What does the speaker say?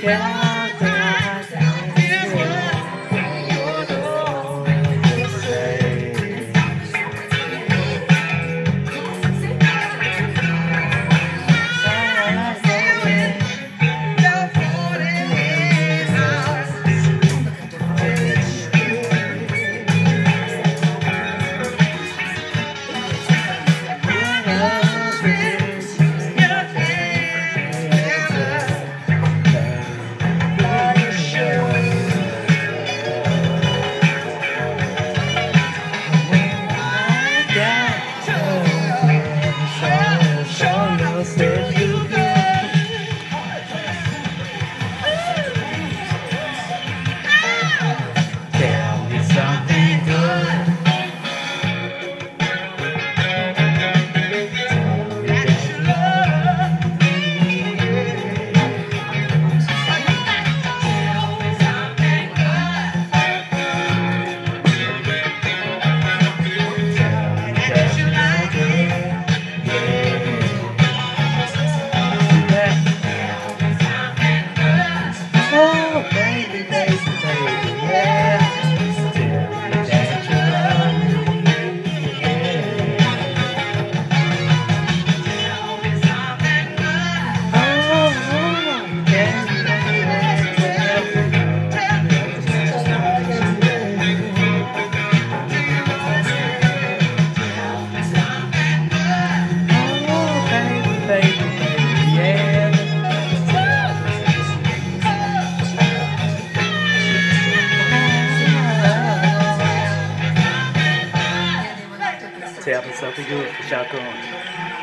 Yeah. promises Tell me something good for Shotgun.